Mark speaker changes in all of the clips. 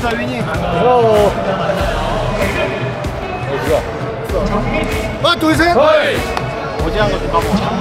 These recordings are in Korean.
Speaker 1: 진짜 위니.
Speaker 2: 어.
Speaker 1: 하나, 둘, 셋.
Speaker 3: 어제 한 것도 까먹었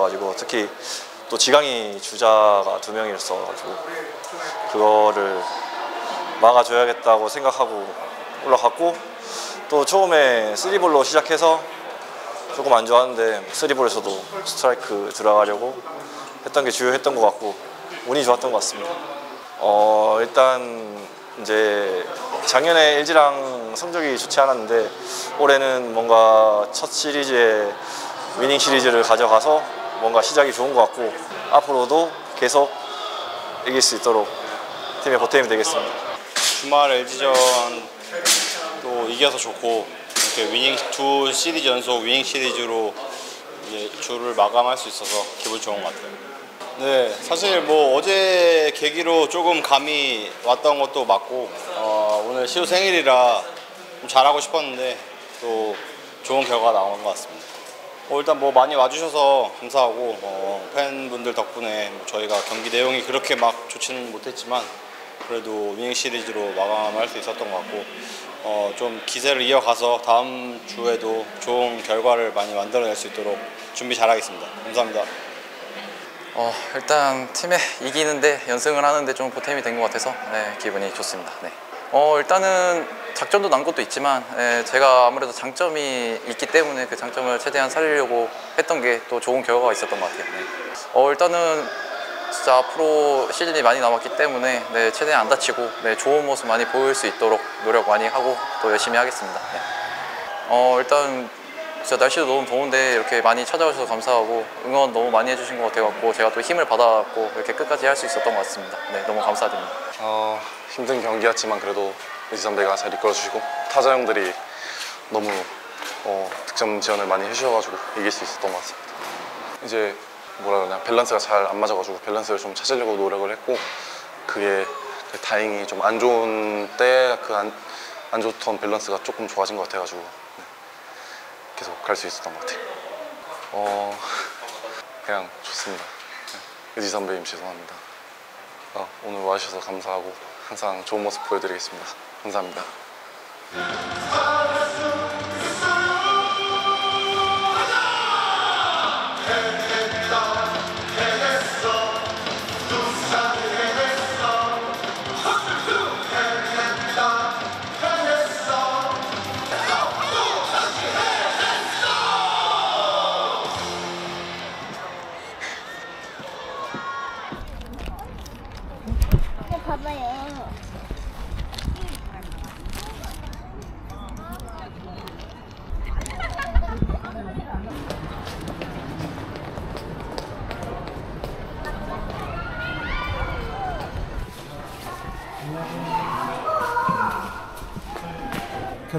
Speaker 2: 있어가지고 특히 또 지강이 주자가 두 명이었어가지고 그거를 막아줘야겠다고 생각하고 올라갔고 또 처음에 쓰리볼로 시작해서 조금 안 좋았는데 쓰리볼에서도 스트라이크 들어가려고 했던 게 주요했던 것 같고 운이 좋았던 것 같습니다. 어 일단 이제 작년에 LG랑 성적이 좋지 않았는데 올해는 뭔가 첫 시리즈에 위닝 시리즈를 가져가서 뭔가 시작이 좋은 것 같고 앞으로도 계속 이길 수 있도록 팀의 보탬이 되겠습니다.
Speaker 3: 주말 LG전도 이겨서 좋고 이렇게 위닝 두 시리즈 연속 위닝 시리즈로 이제 주를 마감할 수 있어서 기분 좋은 것 같아요. 네, 사실 뭐 어제 계기로 조금 감이 왔던 것도 맞고 어, 오늘 시우 생일이라 좀 잘하고 싶었는데 또 좋은 결과가 나온 것 같습니다. 어, 일단 뭐 많이 와주셔서 감사하고 어, 팬분들 덕분에 뭐 저희가 경기 내용이 그렇게 막 좋지는 못했지만 그래도 위닝 시리즈로 마감할 수 있었던 것 같고 어, 좀 기세를 이어가서 다음 주에도 좋은 결과를 많이 만들어낼 수 있도록 준비 잘하겠습니다. 감사합니다.
Speaker 4: 어, 일단 팀에 이기는데 연승을 하는데 좀 보탬이 된 것 같아서 네, 기분이 좋습니다. 네. 어, 일단은 작전도 난 것도 있지만 예, 제가 아무래도 장점이 있기 때문에 그 장점을 최대한 살리려고 했던 게 또 좋은 결과가 있었던 것 같아요. 네. 어, 일단은 진짜 앞으로 시즌이 많이 남았기 때문에 네, 최대한 안 다치고 네, 좋은 모습 많이 보일 수 있도록 노력 많이 하고 또 열심히 하겠습니다. 네. 어, 일단 진짜 날씨도 너무 더운데 이렇게 많이 찾아오셔서 감사하고 응원 너무 많이 해주신 것 같아갖고 제가 또 힘을 받아갖고 이렇게 끝까지 할 수 있었던 것 같습니다. 네, 너무 감사드립니다.
Speaker 5: 어, 힘든 경기였지만 그래도 의지 선배가 잘 이끌어주시고 타자 형들이 너무 어, 득점 지원을 많이 해주셔가지고 이길 수 있었던 것 같습니다. 이제 뭐라 그러냐 밸런스가 잘 안 맞아가지고 밸런스를 좀 찾으려고 노력을 했고 그게 다행히 좀 안 좋은 때 그 안 안 좋던 밸런스가 조금 좋아진 것 같아가지고 네, 계속 갈 수 있었던 것 같아요. 어 그냥 좋습니다. 네, 의지 선배님 죄송합니다. 어, 오늘 와주셔서 감사하고 항상 좋은 모습 보여드리겠습니다. 감사합니다.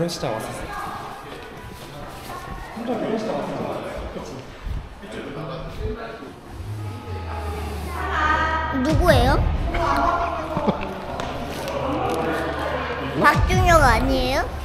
Speaker 6: 결혼식장 왔었어.
Speaker 7: 누구예요? 박준혁 아니에요?